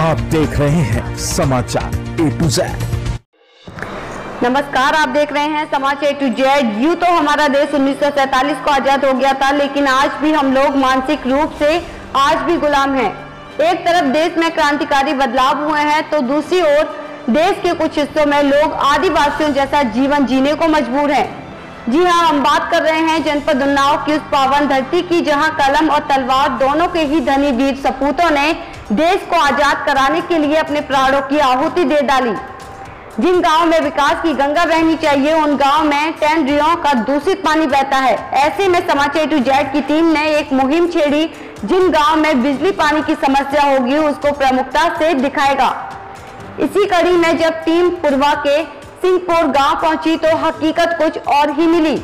आप देख रहे हैं समाचार ए टू जेड नमस्कार, आप देख रहे हैं समाचार ए टू जेड यूँ तो हमारा देश 1947 को आज़ाद हो गया था, लेकिन आज भी हम लोग मानसिक रूप से आज भी गुलाम हैं। एक तरफ़ देश में क्रांतिकारी बदलाव हुए हैं तो दूसरी ओर देश के कुछ हिस्सों में लोग आदिवासियों जैसा जीवन जीने को मजबूर हैं। जी हाँ हम बात कर रहे हैं जनपद उन्नाव की उस पावन धरती की, जहाँ कलम और तलवार दोनों के ही धनी वीर सपूतों ने देश को आज़ाद कराने के लिए अपने प्राणों की आहुति दे डाली। जिन गाँव में विकास की गंगा बहनी चाहिए, उन गाँव में टेंड्रियों का दूषित पानी बहता है। ऐसे में समाचार टू जेड की टीम ने एक मुहिम छेड़ी, जिन गाँव में बिजली पानी की समस्या होगी, उसको प्रमुखता से दिखाएगा। इसी कड़ी में जब टीम पुरवा के सिंहपुर गाँव पहुँची तो हकीकत कुछ और ही मिली।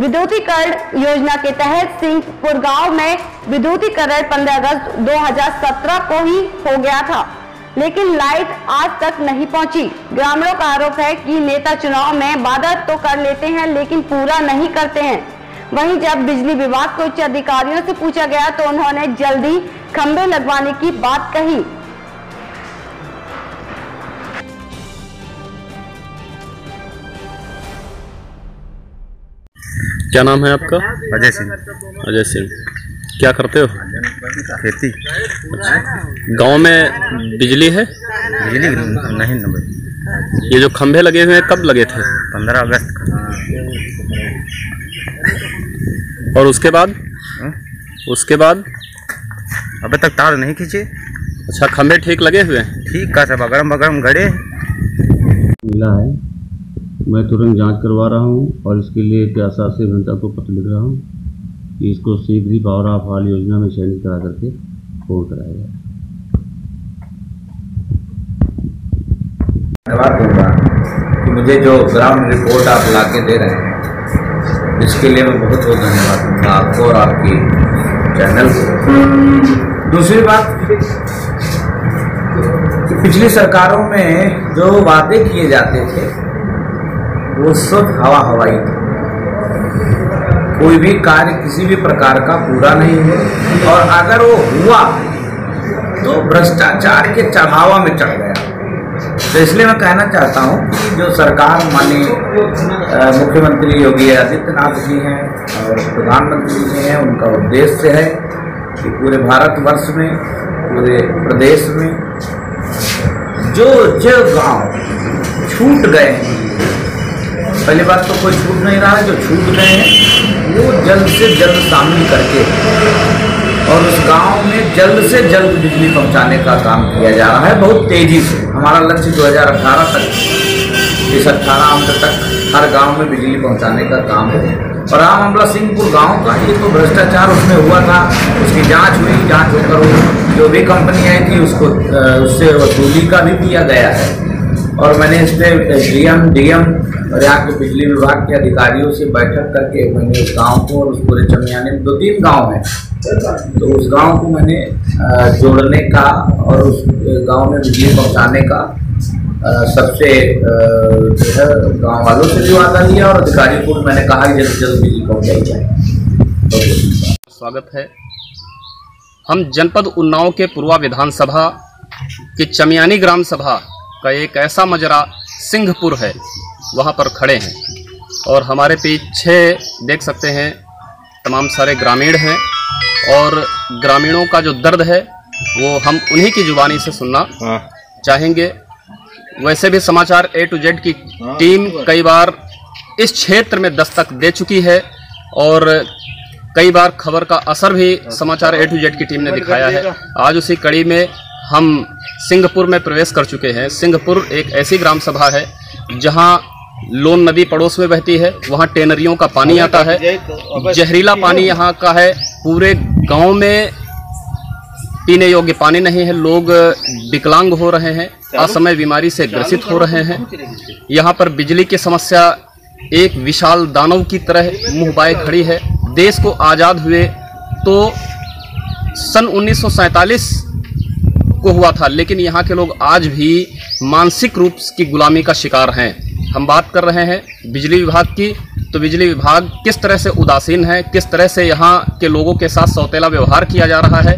विद्युतीकरण योजना के तहत सिंहपुर गाँव में विद्युतीकरण 15 अगस्त 2017 को ही हो गया था। लेकिन लाइट आज तक नहीं पहुँची। ग्रामीणों का आरोप है कि नेता चुनाव में वादा तो कर लेते हैं, लेकिन पूरा नहीं करते हैं। वहीं जब बिजली विभाग के उच्च अधिकारियों से पूछा गया तो उन्होंने जल्दी खंभे लगवाने की बात कही। क्या नाम है आपका? अजय सिंह। अजय सिंह। क्या करते हो? खेती। गाँव में बिजली है? बिजली नहीं नंबर ये जो खंभे लगे हुए हैं कब लगे थे? पंद्रह अगस्त और उसके बाद? हाँ? उसके बाद? अबे तक तार नहीं खींचे। अच्छा खंभे ठीक लगे हुए हैं? ठीक का सब अगरम बगरम गड़े। मिला है। मैं तुरंत जाँच करवा रहा हूँ और इसके लिए प्रशासकीय अभियंता को पत्र लिख रहा हूँ कि इसको शीघ्र ही पावर ऑफ़ हाल योजना में चयनित करा करके पूर्ण कराया जाए। धन्यवाद कि मुझे जो ग्राउंड रिपोर्ट आप ला के दे रहे हैं, इसके लिए मैं बहुत बहुत धन्यवाद दूँगा आपको और आपकी चैनल को। दूसरी बात, कि पिछली सरकारों में जो वादे किए जाते थे वो सब हवा हवाई थे। कोई भी कार्य किसी भी प्रकार का पूरा नहीं है। और अगर वो हुआ तो भ्रष्टाचार के चढ़ावा में चढ़ गया। तो इसलिए मैं कहना चाहता हूँ कि जो सरकार माननीय मुख्यमंत्री योगी आदित्यनाथ जी हैं और प्रधानमंत्री जी हैं, उनका उद्देश्य है कि पूरे भारतवर्ष में, पूरे प्रदेश में जो जो गाँव छूट गए हैं पहली बात तो कोई छूट नहीं रहा है, जो छूट गए हैं, वो जल्द से जल्द शामिल करके और उस गाँव में जल्द से जल्द बिजली पहुँचाने का काम किया जा रहा है, बहुत तेज़ी से। हमारा लक्ष्य 2018 तक, इस अट्ठारह अंक तक हर गाँव में बिजली पहुँचाने का काम है। और राम अमला सिंहपुर गाँव का ये तो भ्रष्टाचार उसमें हुआ था, उसकी जाँच हुई, जाँच होकर जो भी कंपनी आई थी, उसको उससे वसूली का भी किया गया है। और मैंने इस पे डीएम डीएम और यहाँ के बिजली विभाग के अधिकारियों से बैठक करके मैंने उस गाँव को और उस पूरे चमियाने में दो तीन गाँव है। तो उस गाँव को मैंने जोड़ने का और उस गाँव में बिजली पहुँचाने का सबसे जो है, गाँव वालों से भी वादा लिया और अधिकारियों को मैंने कहा कि जल्द जल्द बिजली पहुँचाई जाए। स्वागत है। हम जनपद उन्नाव के पूर्वा विधानसभा की चमियानी ग्राम सभा का एक ऐसा मजरा सिंहपुर है। वहाँ पर खड़े हैं। और हमारे पीछे देख सकते हैं तमाम सारे ग्रामीण हैं। और ग्रामीणों का जो दर्द है वो हम उन्हीं की जुबानी से सुनना चाहेंगे। वैसे भी समाचार ए टू जेड की टीम कई बार इस क्षेत्र में दस्तक दे चुकी है और कई बार खबर का असर भी समाचार ए टू जेड की टीम ने दिखाया है। आज उसी कड़ी में हम सिंहपुर में प्रवेश कर चुके हैं। सिंहपुर एक ऐसी ग्राम सभा है जहाँ लोन नदी पड़ोस में बहती है वहाँ टेनरियों का पानी आता है जहरीला पानी यहाँ का है पूरे गाँव में पीने योग्य पानी नहीं है लोग विकलांग हो रहे हैं असमय बीमारी से ग्रसित हो रहे हैं। यहाँ पर बिजली की समस्या एक विशाल दानव की तरह मुँह बाए खड़ी है। देश को आज़ाद हुए तो सन 1947 को हुआ था लेकिन यहाँ के लोग आज भी मानसिक रूप की गुलामी का शिकार हैं। हम बात कर रहे हैं बिजली विभाग की। तो बिजली विभाग किस तरह से उदासीन है, किस तरह से यहाँ के लोगों के साथ सौतेला व्यवहार किया जा रहा है?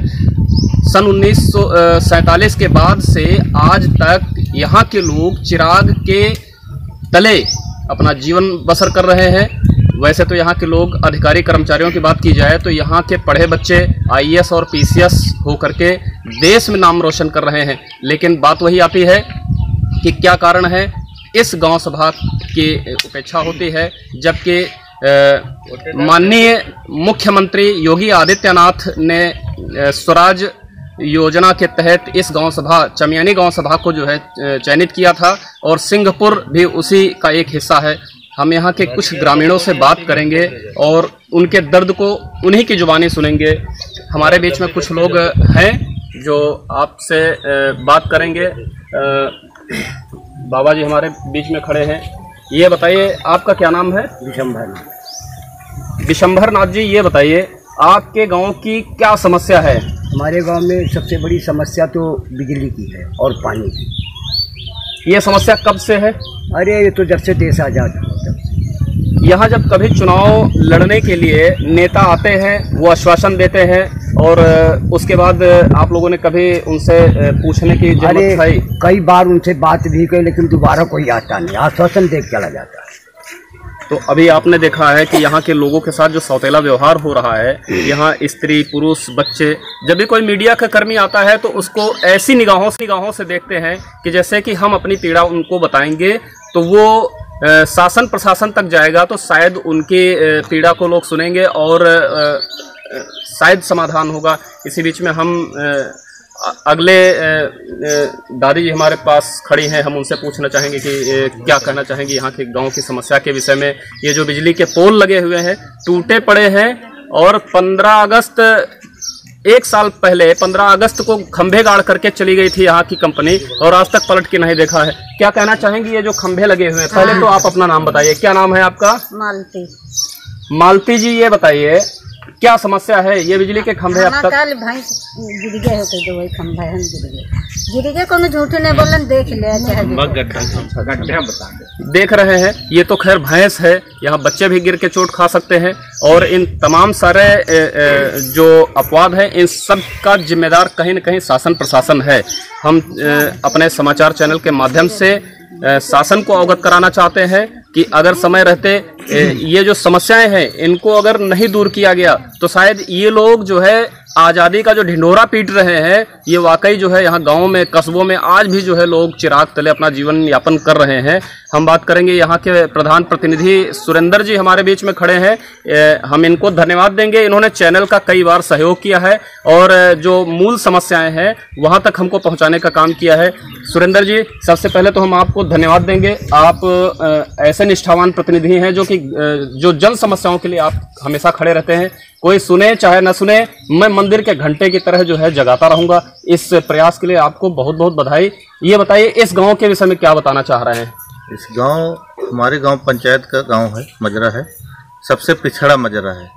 सन उन्नीस सौ सैंतालीस के बाद से आज तक यहाँ के लोग चिराग के तले अपना जीवन बसर कर रहे हैं। वैसे तो यहाँ के लोग अधिकारी कर्मचारियों की बात की जाए तो यहाँ के पढ़े बच्चे आईएएस और पीसीएस होकर के देश में नाम रोशन कर रहे हैं। लेकिन बात वही आती है कि क्या कारण है? इस गाँव सभा की उपेक्षा होती है, जबकि माननीय मुख्यमंत्री योगी आदित्यनाथ ने स्वराज योजना के तहत इस गाँव सभा, चमियानी गाँव सभा को जो है चयनित किया था, और सिंहपुर भी उसी का एक हिस्सा है। हम यहाँ के कुछ ग्रामीणों से बात करेंगे, और उनके दर्द को उन्हीं की जुबानी सुनेंगे। हमारे बीच में कुछ लोग हैं, जो आपसे बात करेंगे। बाबा जी हमारे बीच में खड़े हैं। ये बताइए आपका क्या नाम है? विशंभर नाथ। जी ये बताइए आपके गाँव की क्या समस्या है? हमारे गाँव में सबसे बड़ी समस्या तो बिजली की है और पानी की। ये समस्या कब से है? अरे ये तो जब से देश आज़ाद यहाँ जब कभी चुनाव लड़ने के लिए नेता आते हैं वो आश्वासन देते हैं और उसके बाद आप लोगों ने कभी उनसे पूछने की ज़रूरत उठाई कई बार उनसे बात भी की लेकिन दोबारा कोई आता नहीं। आश्वासन देख चला जाता है। तो अभी आपने देखा है कि यहाँ के लोगों के साथ जो सौतेला व्यवहार हो रहा है यहाँ स्त्री पुरुष बच्चे जब भी कोई मीडिया का कर्मी आता है तो उसको ऐसी निगाहों से निगाहों से देखते हैं कि जैसे कि हम अपनी पीड़ा उनको बताएँगे तो वो शासन प्रशासन तक जाएगा तो शायद उनकी पीड़ा को लोग सुनेंगे और शायद समाधान होगा। इसी बीच में हम अगले दादी जी हमारे पास खड़ी हैं। हम उनसे पूछना चाहेंगे कि क्या कहना चाहेंगे यहाँ के गाँव की समस्या के विषय में। ये जो बिजली के पोल लगे हुए हैं टूटे पड़े हैं और 15 अगस्त एक साल पहले 15 अगस्त को खंभे गाड़ करके चली गई थी यहाँ की कंपनी और आज तक पलट के नहीं देखा है। क्या कहना चाहेंगी ये जो खंभे लगे हुए हैं? पहले तो आप अपना नाम बताइए। क्या नाम है आपका? मालती। मालती जी ये बताइए क्या समस्या है? ये बिजली के खंभे अब तक कल भैंस गिर गए होते तो वही खंभा हम गिर गए गिर गए कोनो झूठे नहीं बोलन देख ले चाहे देखो। गड्ढा बता दे। देख रहे हैं ये तो खैर भैंस है यहाँ बच्चे भी गिर के चोट खा सकते हैं और इन तमाम सारे जो अपवाद हैं इन सब का जिम्मेदार कहीं न कहीं शासन प्रशासन है। हम अपने समाचार चैनल के माध्यम से शासन को अवगत कराना चाहते हैं कि अगर समय रहते ये जो समस्याएँ हैं, इनको अगर नहीं दूर किया गया तो शायद ये लोग जो है आज़ादी का जो ढिंडोरा पीट रहे हैं, ये वाकई जो है यहाँ गाँव में, कस्बों में आज भी जो है लोग चिराग तले अपना जीवन यापन कर रहे हैं। हम बात करेंगे यहाँ के प्रधान प्रतिनिधि सुरेंद्र जी हमारे बीच में खड़े हैं। हम इनको धन्यवाद देंगे। इन्होंने चैनल का कई बार सहयोग किया है और जो मूल समस्याएँ हैं, वहाँ तक हमको पहुँचाने का काम किया है। सुरेंद्र जी, सबसे पहले तो हम आपको धन्यवाद देंगे। आप ऐसे निष्ठावान प्रतिनिधि हैं जो कि जो जन समस्याओं के लिए आप हमेशा खड़े रहते हैं। कोई सुने, चाहे न सुने, मैं मंदिर के घंटे की तरह जो है जगाता रहूँगा। इस प्रयास के लिए आपको बहुत बहुत बधाई। ये बताइए, इस गाँव के विषय में क्या बताना चाह रहे हैं? इस गाँव, हमारे गाँव पंचायत का गाँव है, मजरा है। सबसे पिछड़ा मजरा है।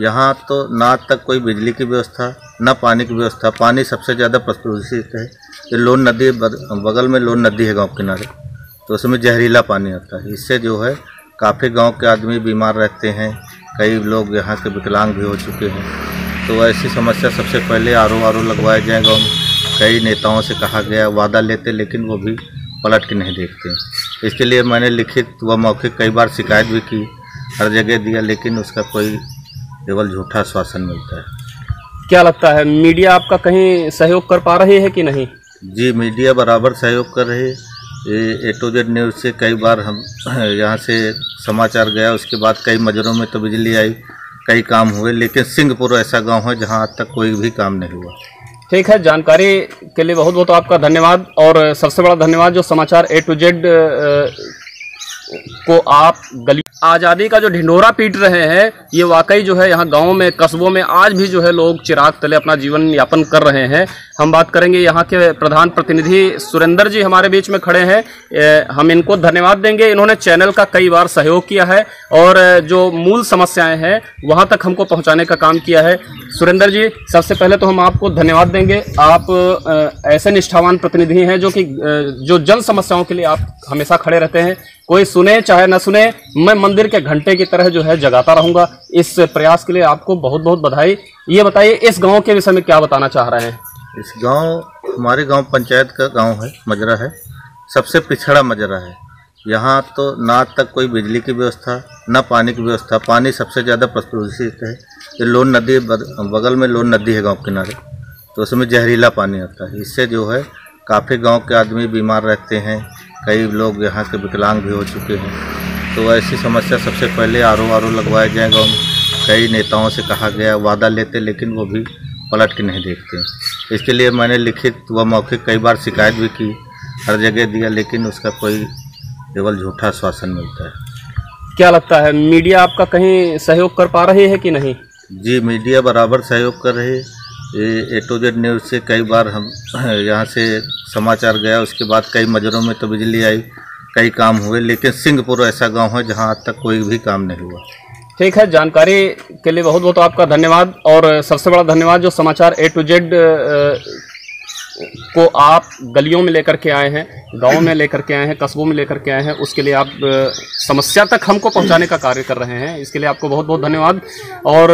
यहाँ तो ना तक कोई बिजली की व्यवस्था, ना पानी की व्यवस्था। पानी सबसे ज़्यादा प्रदूषित है। ये लोन नदी, बगल में लोन नदी है गाँव किनारे। तो उसमें जहरीला पानी आता है। इससे जो है, काफ़ी गाँव के आदमी बीमार रहते हैं। कई लोग यहाँ के विकलांग भी हो चुके हैं। तो ऐसी समस्या सबसे पहले आर ओ आर ओ लगवाए जाए गाँव में कई नेताओं से कहा गया वादा लेते लेकिन वो भी पलट के नहीं देखते। इसके लिए मैंने लिखित व मौखिक कई बार शिकायत भी की हर जगह दिया लेकिन उसका कोई केवल झूठा आश्वासन मिलता है। क्या लगता है मीडिया आपका कहीं सहयोग कर पा रही है कि नहीं? जी मीडिया बराबर सहयोग कर रही है। ए टू जेड न्यूज़ से कई बार हम, यहाँ से समाचार गया, उसके बाद कई मजरों में तो बिजली आई, कई काम हुए, लेकिन सिंहपुर ऐसा गाँव है जहाँ आज तक कोई भी काम नहीं हुआ। ठीक है, जानकारी के लिए बहुत बहुत आपका धन्यवाद, और सबसे बड़ा धन्यवाद जो समाचार ए टू जेड को आप गली आज़ादी का जो ढिंडोरा पीट रहे हैं, ये वाकई जो है यहाँ गाँव में, कस्बों में आज भी जो है लोग चिराग तले अपना जीवन यापन कर रहे हैं। हम बात करेंगे यहाँ के प्रधान प्रतिनिधि सुरेंद्र जी हमारे बीच में खड़े हैं। हम इनको धन्यवाद देंगे। इन्होंने चैनल का कई बार सहयोग किया है और जो मूल समस्याएँ हैं, वहाँ तक हमको पहुँचाने का काम किया है। सुरेंद्र जी, सबसे पहले तो हम आपको धन्यवाद देंगे। आप ऐसे निष्ठावान प्रतिनिधि हैं जो कि जो जन समस्याओं के लिए आप हमेशा खड़े रहते हैं। कोई सुने चाहे न सुने, मैं मंदिर के घंटे की तरह जो है जगाता रहूँगा। इस प्रयास के लिए आपको बहुत बहुत बधाई। ये बताइए, इस गाँव के विषय में क्या बताना चाह रहे हैं? इस गाँव, हमारे गाँव पंचायत का गाँव है, मजरा है। सबसे पिछड़ा मजरा है। यहाँ तो ना तक कोई बिजली की व्यवस्था, न पानी की व्यवस्था। पानी सबसे ज़्यादा प्रदूषित है। ये लोन नदी बगल में लोन नदी है गाँव किनारे। तो उसमें जहरीला पानी आता है। इससे जो है, काफ़ी गाँव के आदमी बीमार रहते हैं। कई लोग यहाँ के विकलांग भी हो चुके हैं। तो ऐसी समस्या सबसे पहले आर ओ आर ओ लगवाए जाए गाँव में। कई नेताओं से कहा गया, वादा लेते, लेकिन वो भी पलट के नहीं देखते। इसके लिए मैंने लिखित व मौखिक कई बार शिकायत भी की, हर जगह दिया, लेकिन उसका कोई केवल झूठा आश्वासन मिलता है। क्या लगता है मीडिया आपका कहीं सहयोग कर पा रही है कि नहीं? जी मीडिया बराबर सहयोग कर रही है। ए टू जेड न्यूज़ से कई बार हम यहाँ से समाचार गया उसके बाद कई मजरों में तो बिजली आई कई काम हुए लेकिन सिंहपुर ऐसा गाँव है जहाँ आज तक कोई भी काम नहीं हुआ। ठीक है जानकारी के लिए बहुत बहुत आपका धन्यवाद और सबसे बड़ा धन्यवाद जो समाचार ए टू जेड को आप गलियों में लेकर के आए हैं, गाँव में लेकर के आए हैं, कस्बों में लेकर के आए हैं, उसके लिए आप समस्या तक हमको पहुँचाने का कार्य कर रहे हैं। इसके लिए आपको बहुत बहुत धन्यवाद। और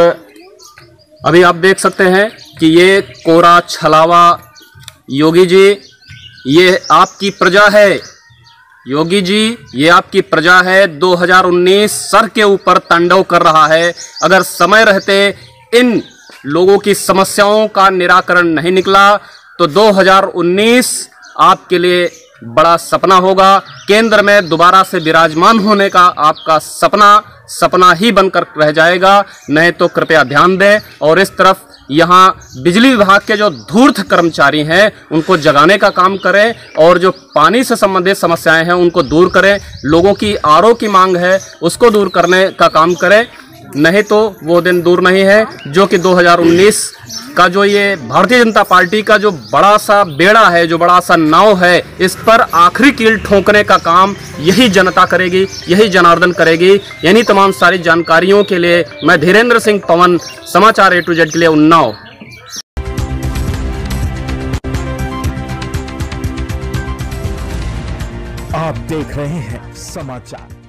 अभी आप देख सकते हैं कि ये कोरा छलावा, योगी जी, ये आपकी प्रजा है। योगी जी, ये आपकी प्रजा है। 2019 सर के ऊपर तांडव कर रहा है। अगर समय रहते, इन लोगों की समस्याओं का निराकरण नहीं निकला तो 2019 आपके लिए बड़ा सपना होगा। केंद्र में दोबारा से विराजमान होने का आपका सपना सपना ही बनकर रह जाएगा। नहीं तो कृपया ध्यान दें और इस तरफ़ यहाँ बिजली विभाग के जो धूर्त कर्मचारी हैं, उनको जगाने का काम करें और जो पानी से संबंधित समस्याएँ हैं, उनको दूर करें। लोगों की आरो की मांग है, उसको दूर करने का काम करें। नहीं तो वो दिन दूर नहीं है, जो कि 2019 का जो ये भारतीय जनता पार्टी का जो बड़ा सा बेड़ा है, जो बड़ा सा नाव है, इस पर आखिरी कील ठोकने का काम यही जनता करेगी, यही जनार्दन करेगी। यानी तमाम सारी जानकारियों के लिए मैं धीरेन्द्र सिंह पवन, समाचार ए टू जेड के लिए उन्नाव। आप देख रहे हैं समाचार।